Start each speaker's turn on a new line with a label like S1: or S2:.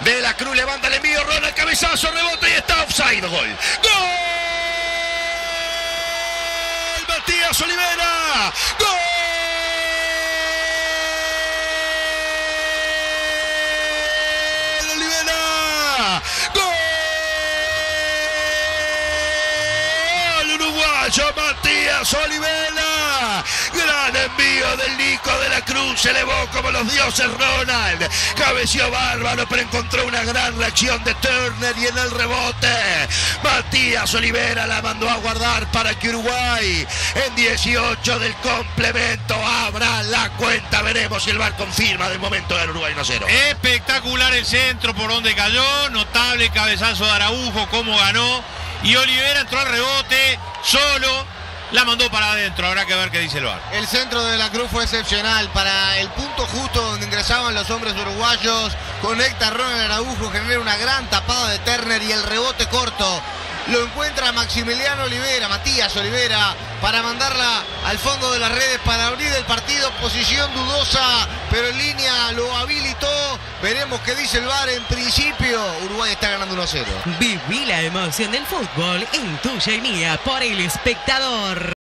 S1: De la Cruz levanta el envío, Ronald, cabezazo, rebote y está offside. Gol. ¡Gol! Matías Olivera. ¡Gol! Olivera. ¡Gol! Uruguayo Matías Olivera. Gran del Nico de la Cruz. Se elevó como los dioses Ronald. Cabeció bárbaro, pero encontró una gran reacción de Turner y en el rebote. Matías Olivera la mandó a guardar para que Uruguay en 18 del complemento abra la cuenta. Veremos si el VAR confirma de momento del Uruguay 1 0.
S2: Espectacular el centro por donde cayó. Notable cabezazo de Araujo, cómo ganó. Y Olivera entró al rebote solo. La mandó para adentro, habrá que ver qué dice el VAR.
S3: El centro de la cruz fue excepcional. Para el punto justo donde ingresaban los hombres uruguayos, conecta Ronald Araujo, genera una gran tapada de Turner y el rebote corto. Lo encuentra Maximiliano Olivera, Matías Olivera, para mandarla al fondo de las redes para abrir el partido. Posición dudosa, pero en línea lo habilitó. Veremos qué dice el VAR. En principio, Uruguay está ganando 1 0.
S4: Viví la emoción del fútbol en tuya y mía por el espectador.